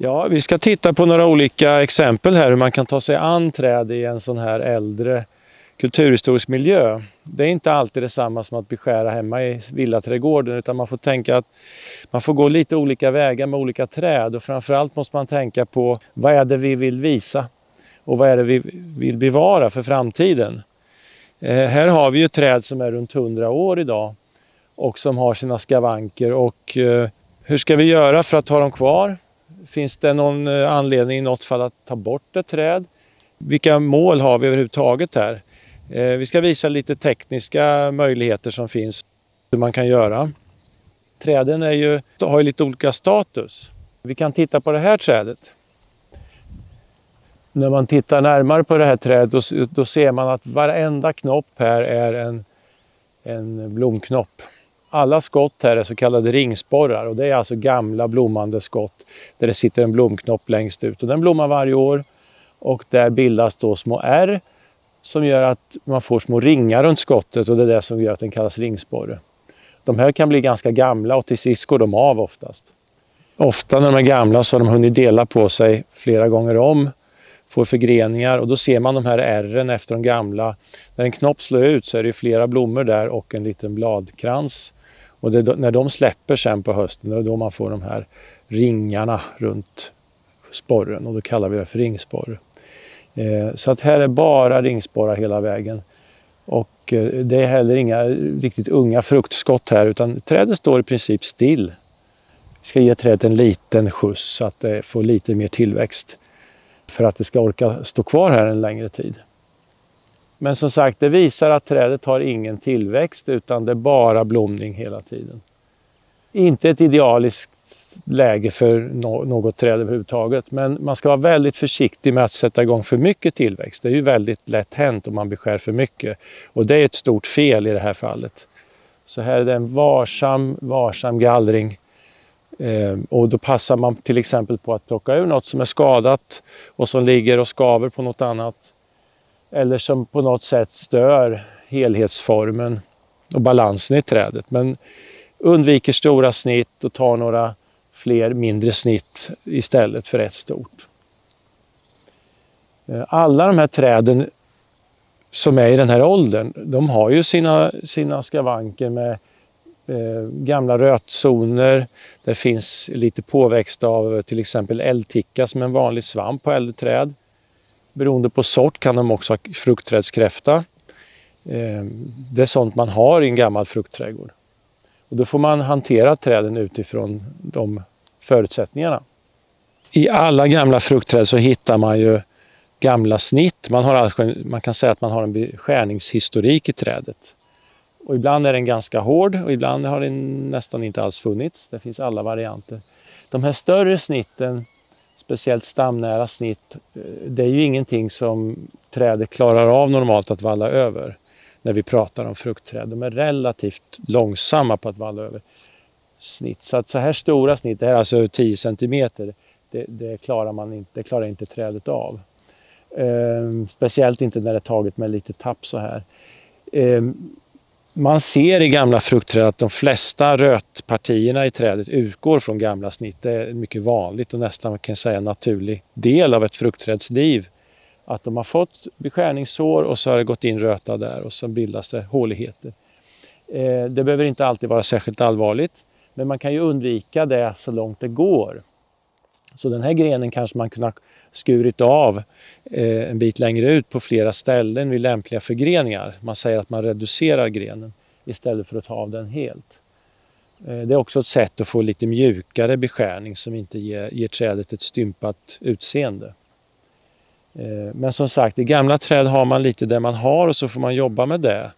Ja, vi ska titta på några olika exempel här hur man kan ta sig an träd i en sån här äldre kulturhistorisk miljö. Det är inte alltid detsamma som att beskära hemma i villaträdgården utan man får tänka att man får gå lite olika vägar med olika träd och framförallt måste man tänka på vad är det vi vill visa och vad är det vi vill bevara för framtiden. Eh, här har vi ju träd som är runt 100 år idag och som har sina skavanker och eh, hur ska vi göra för att ha dem kvar? Finns det någon eh, anledning i något fall att ta bort ett träd? Vilka mål har vi överhuvudtaget här? Eh, vi ska visa lite tekniska möjligheter som finns, hur man kan göra. Träden är ju, har ju lite olika status. Vi kan titta på det här trädet. När man tittar närmare på det här trädet då, då ser man att varenda knopp här är en, en blomknopp. Alla skott här är så kallade ringsporrar och det är alltså gamla blommande skott där det sitter en blomknopp längst ut. Och den blommar varje år och där bildas då små ärr som gör att man får små ringar runt skottet och det är det som gör att den kallas ringsporre. De här kan bli ganska gamla och till sist går de av oftast. Ofta när de är gamla så har de hunnit dela på sig flera gånger om, får förgreningar och då ser man de här ärren efter de gamla. När en knopp slår ut så är det flera blommor där och en liten bladkrans. Och det, när de släpper sen på hösten, det är då man får de här ringarna runt sporren och då kallar vi det för ringsporre. Eh, så att här är bara ringsporrar hela vägen. Och eh, det är heller inga riktigt unga fruktskott här utan trädet står i princip still. Vi ska ge trädet en liten skjuts så att det får lite mer tillväxt för att det ska orka stå kvar här en längre tid. Men som sagt, det visar att trädet har ingen tillväxt utan det är bara blomning hela tiden. Inte ett idealiskt läge för något träd överhuvudtaget. Men man ska vara väldigt försiktig med att sätta igång för mycket tillväxt. Det är ju väldigt lätt hänt om man beskär för mycket. Och det är ett stort fel i det här fallet. Så här är det en varsam, varsam gallring. Eh, och då passar man till exempel på att plocka ur något som är skadat och som ligger och skaver på något annat. Eller som på något sätt stör helhetsformen och balansen i trädet. Men undviker stora snitt och tar några fler mindre snitt istället för ett stort. Eh, alla de här träden som är i den här åldern, de har ju sina, sina skavanker med eh, gamla rötzoner. Det finns lite påväxt av till exempel eldticka som är en vanlig svamp på äldre träd. Beroende på sort kan de också ha fruktträdskräfta. Eh, det är sånt man har i en gammal fruktträdgård. Och då får man hantera träden utifrån de förutsättningarna. I alla gamla fruktträd så hittar man ju gamla snitt. Man, har alltså, man kan säga att man har en beskärningshistorik i trädet. Och ibland är den ganska hård och ibland har den nästan inte alls funnits. Det finns alla varianter. De här större snitten, speciellt stamnära snitt, eh, det är ju ingenting som trädet klarar av normalt att valla över när vi pratar om fruktträd. De är relativt långsamma på att valla över snitt. Så att så här stora snitt, det här är alltså 10 centimeter, det, det, klarar man inte, det klarar inte trädet av. Ehm, speciellt inte när det är taget med lite tapp så här. Ehm, man ser i gamla fruktträd att de flesta rötpartierna i trädet utgår från gamla snitt. Det är mycket vanligt och nästan man kan säga en naturlig del av ett fruktträds liv att de har fått beskärningssår och så har det gått in röta där och så bildas det håligheter. Eh, det behöver inte alltid vara särskilt allvarligt men man kan ju undvika det så långt det går. Så den här grenen kanske man kunde skurit av eh, en bit längre ut på flera ställen vid lämpliga förgreningar. Man säger att man reducerar grenen istället för att ta av den helt. Eh, det är också ett sätt att få lite mjukare beskärning som inte ger, ger trädet ett stympat utseende. Eh, men som sagt, i gamla träd har man lite det man har och så får man jobba med det.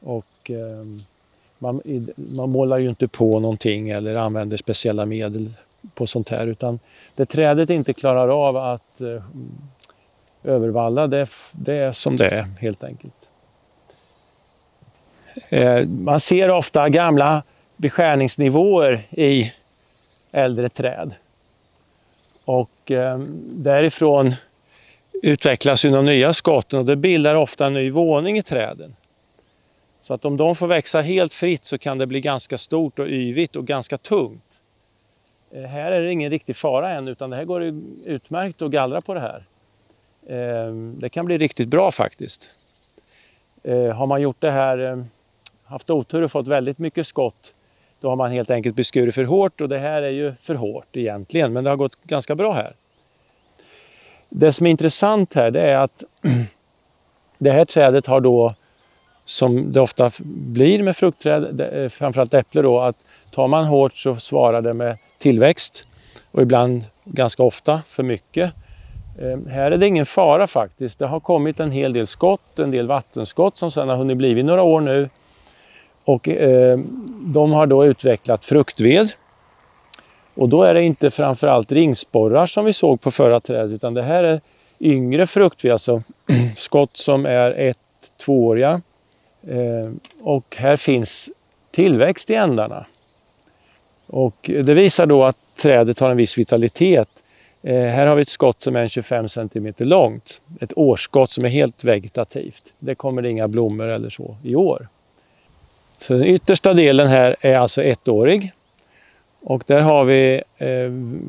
Och eh, man, man målar ju inte på någonting eller använder speciella medel på sånt här utan det trädet inte klarar av att eh, övervalla det, det är som det är helt enkelt. Eh, man ser ofta gamla beskärningsnivåer i äldre träd. Och eh, därifrån utvecklas ju de nya skotten och det bildar ofta en ny våning i träden. Så att om de får växa helt fritt så kan det bli ganska stort och yvigt och ganska tungt. Eh, här är det ingen riktig fara än utan det här går utmärkt att gallra på det här. Eh, det kan bli riktigt bra faktiskt. Eh, har man gjort det här, haft otur och fått väldigt mycket skott, då har man helt enkelt beskurit för hårt och det här är ju för hårt egentligen, men det har gått ganska bra här. Det som är intressant här det är att det här trädet har då, som det ofta blir med fruktträd, framförallt äpple då, att tar man hårt så svarar det med tillväxt och ibland ganska ofta för mycket. Ehm, här är det ingen fara faktiskt. Det har kommit en hel del skott, en del vattenskott som sedan har hunnit bli några år nu. Och eh, de har då utvecklat fruktved. Och då är det inte framförallt ringsporrar som vi såg på förra trädet utan det här är yngre fruktved, alltså skott som är ett, tvååriga. Eh, och här finns tillväxt i ändarna. Och det visar då att trädet har en viss vitalitet. Eh, här har vi ett skott som är 25 cm långt. Ett årsskott som är helt vegetativt. Det kommer inga blommor eller så i år. Så den yttersta delen här är alltså ettårig. Och där har vi eh,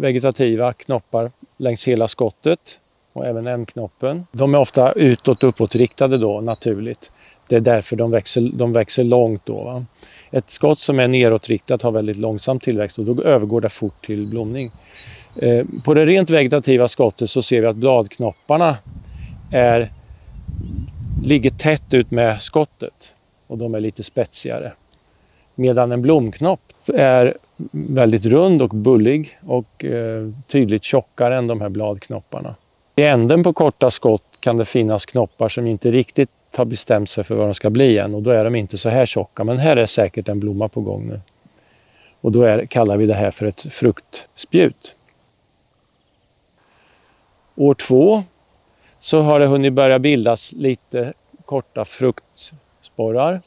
vegetativa knoppar längs hela skottet och även ändknoppen. De är ofta utåt uppåtriktade då naturligt. Det är därför de växer, de växer långt då. Va? Ett skott som är neråtriktat har väldigt långsam tillväxt och då övergår det fort till blomning. Eh, på det rent vegetativa skottet så ser vi att bladknopparna är, ligger tätt ut med skottet och de är lite spetsigare. Medan en blomknopp är väldigt rund och bullig och eh, tydligt tjockare än de här bladknopparna. I änden på korta skott kan det finnas knoppar som inte riktigt har bestämt sig för vad de ska bli än och då är de inte så här tjocka. Men här är säkert en blomma på gång nu. Och då är, kallar vi det här för ett fruktspjut. År två så har det hunnit börja bildas lite korta fruktsporrar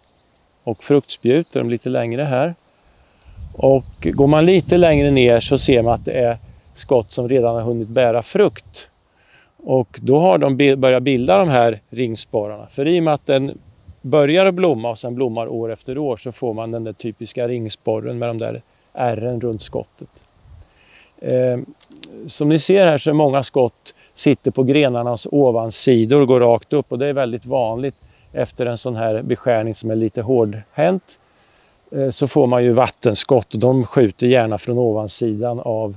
och fruktspjut, är de lite längre här. Och går man lite längre ner så ser man att det är skott som redan har hunnit bära frukt. Och då har de börjat bilda de här ringsporrarna. För i och med att den börjar att blomma och sen blommar år efter år så får man den där typiska ringsporren med de där ärren runt skottet. Eh, som ni ser här så är många skott sitter på grenarnas ovansidor och går rakt upp och det är väldigt vanligt efter en sån här beskärning som är lite hårdhänt eh, så får man ju vattenskott och de skjuter gärna från ovansidan av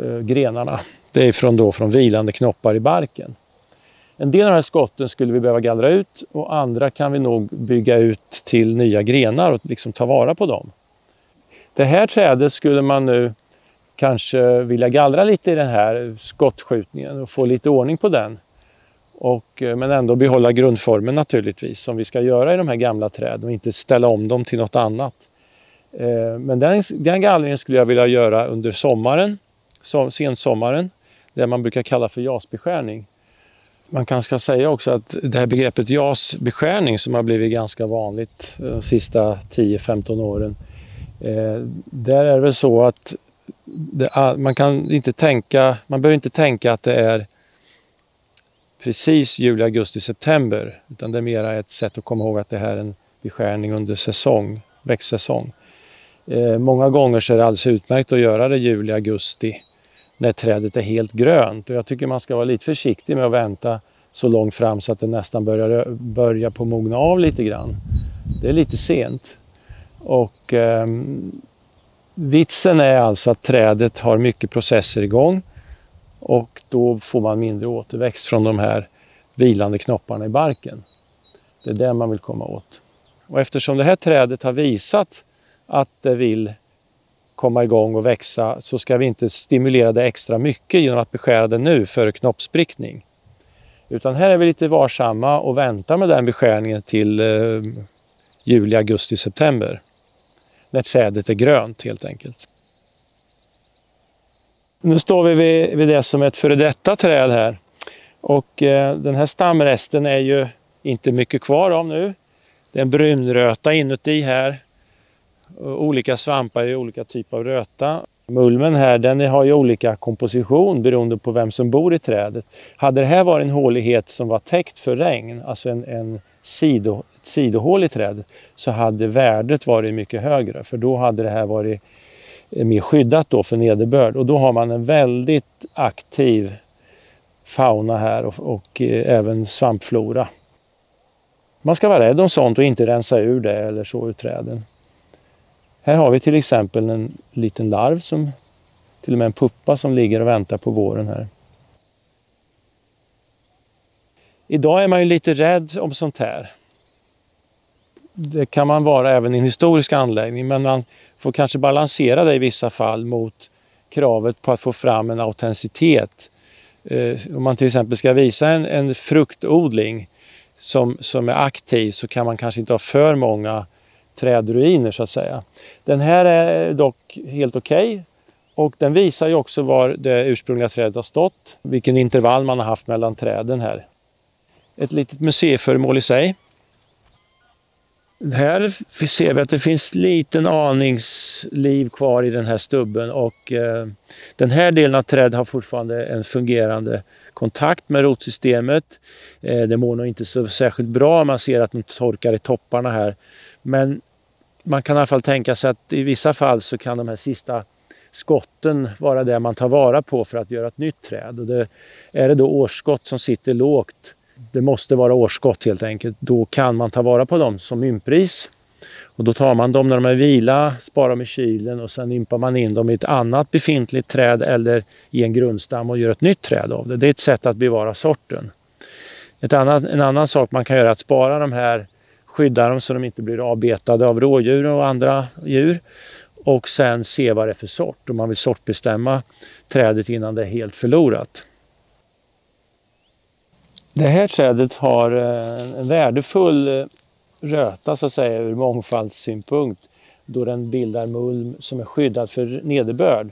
eh, grenarna. Det är från, då, från vilande knoppar i barken. En del av de här skotten skulle vi behöva gallra ut och andra kan vi nog bygga ut till nya grenar och liksom ta vara på dem. Det här trädet skulle man nu kanske vilja gallra lite i den här skottskjutningen och få lite ordning på den. Och, eh, men ändå behålla grundformen naturligtvis som vi ska göra i de här gamla träden och inte ställa om dem till något annat. Eh, men den, den gallringen skulle jag vilja göra under sommaren, sensommaren det man brukar kalla för JAS-beskärning. Man kanske ska säga också att det här begreppet JAS-beskärning som har blivit ganska vanligt de sista 10-15 åren. Eh, där är det väl så att det, man kan inte tänka, man behöver inte tänka att det är precis juli, augusti, september. Utan det är mera ett sätt att komma ihåg att det här är en beskärning under säsong, växtsäsong. Eh, många gånger så är det alldeles utmärkt att göra det juli, augusti när trädet är helt grönt. Och jag tycker man ska vara lite försiktig med att vänta så långt fram så att det nästan börjar, börjar på mogna av lite grann. Det är lite sent. Och eh, Vitsen är alltså att trädet har mycket processer igång och då får man mindre återväxt från de här vilande knopparna i barken. Det är det man vill komma åt. Och eftersom det här trädet har visat att det vill komma igång och växa så ska vi inte stimulera det extra mycket genom att beskära det nu före knoppsprickning. Utan här är vi lite varsamma och väntar med den beskärningen till eh, juli, augusti, september. När trädet är grönt helt enkelt. Nu står vi vid, vid det som är ett före detta träd här. Och eh, den här stamresten är ju inte mycket kvar av nu. Det är en brunröta inuti här Eh, olika svampar i olika typer av röta. Mulmen här den har ju olika komposition beroende på vem som bor i trädet. Hade det här varit en hålighet som var täckt för regn, alltså en, en sido, ett sidohål i trädet, så hade värdet varit mycket högre för då hade det här varit eh, mer skyddat då för nederbörd och då har man en väldigt aktiv fauna här och, och eh, även svampflora. Man ska vara rädd om sånt och inte rensa ur det eller så ur träden. Här har vi till exempel en liten larv, som, till och med en puppa som ligger och väntar på våren här. Idag är man ju lite rädd om sånt här. Det kan man vara även i en historisk anläggning men man får kanske balansera det i vissa fall mot kravet på att få fram en autenticitet. Eh, om man till exempel ska visa en, en fruktodling som, som är aktiv så kan man kanske inte ha för många trädruiner så att säga. Den här är dock helt okej okay. och den visar ju också var det ursprungliga trädet har stått, vilken intervall man har haft mellan träden här. Ett litet museiföremål i sig. Här ser vi att det finns liten aningsliv kvar i den här stubben och eh, den här delen av trädet har fortfarande en fungerande kontakt med rotsystemet. Eh, det mår nog inte så särskilt bra, man ser att de torkar i topparna här. Men man kan i alla fall tänka sig att i vissa fall så kan de här sista skotten vara det man tar vara på för att göra ett nytt träd. Och det, är det då årsskott som sitter lågt, det måste vara årsskott helt enkelt, då kan man ta vara på dem som ympris. Och då tar man dem när de är vila, sparar dem i kylen och sen ympar man in dem i ett annat befintligt träd eller i en grundstam och gör ett nytt träd av det. Det är ett sätt att bevara sorten. Ett annat, en annan sak man kan göra är att spara de här skydda dem så de inte blir avbetade av rådjur och andra djur. Och sen se vad det är för sort, om man vill sortbestämma trädet innan det är helt förlorat. Det här trädet har eh, en värdefull eh, röta så att säga ur mångfaldssynpunkt då den bildar mulm som är skyddad för nederbörd.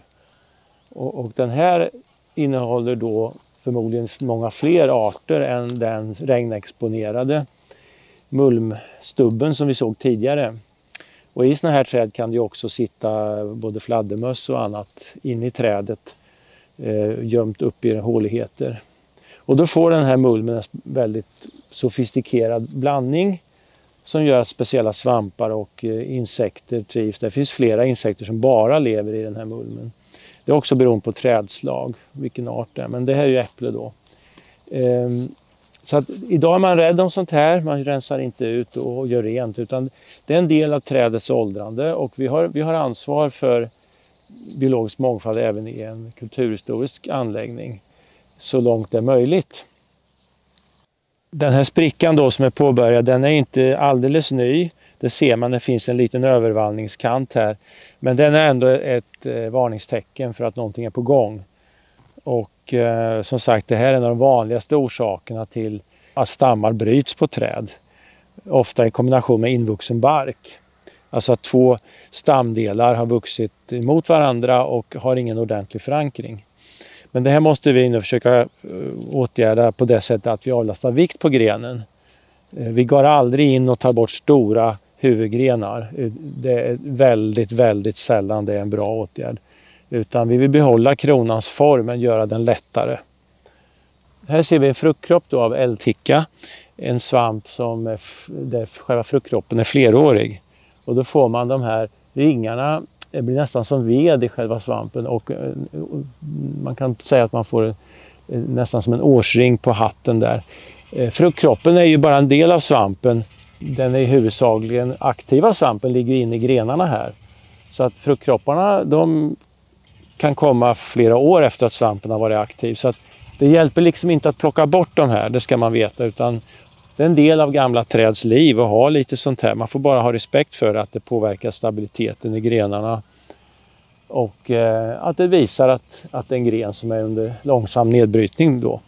Och, och den här innehåller då förmodligen många fler arter än den regnexponerade mulmstubben som vi såg tidigare. Och I sådana här träd kan det också sitta både fladdermöss och annat in i trädet eh, gömt upp i håligheter. Och då får den här mulmen en väldigt sofistikerad blandning som gör att speciella svampar och eh, insekter trivs. Det finns flera insekter som bara lever i den här mulmen. Det är också beroende på trädslag, vilken art det är, men det här är ju äpple då. Ehm, så att idag är man rädd om sånt här, man rensar inte ut och gör rent utan det är en del av trädets åldrande och vi har, vi har ansvar för biologisk mångfald även i en kulturhistorisk anläggning så långt det är möjligt. Den här sprickan då som är påbörjad den är inte alldeles ny. Det ser man, det finns en liten övervallningskant här. Men den är ändå ett eh, varningstecken för att någonting är på gång. Och och eh, som sagt, det här är en av de vanligaste orsakerna till att stammar bryts på träd. Ofta i kombination med invuxen bark. Alltså att två stamdelar har vuxit mot varandra och har ingen ordentlig förankring. Men det här måste vi nu försöka eh, åtgärda på det sättet att vi avlastar vikt på grenen. Eh, vi går aldrig in och tar bort stora huvudgrenar. Eh, det är väldigt, väldigt sällan det är en bra åtgärd. Utan vi vill behålla kronans form men göra den lättare. Här ser vi en fruktkropp då av eldticka. En svamp som är, där själva fruktkroppen är flerårig. Och då får man de här ringarna, det blir nästan som ved i själva svampen och eh, man kan säga att man får eh, nästan som en årsring på hatten där. Eh, Fruktkroppen är ju bara en del av svampen. Den är huvudsakligen aktiva svampen ligger inne i grenarna här. Så att fruktkropparna de kan komma flera år efter att svampen har varit aktiv. Så det hjälper liksom inte att plocka bort de här, det ska man veta, utan det är en del av gamla träds liv att ha lite sånt här. Man får bara ha respekt för att det påverkar stabiliteten i grenarna och eh, att det visar att, att det är en gren som är under långsam nedbrytning då.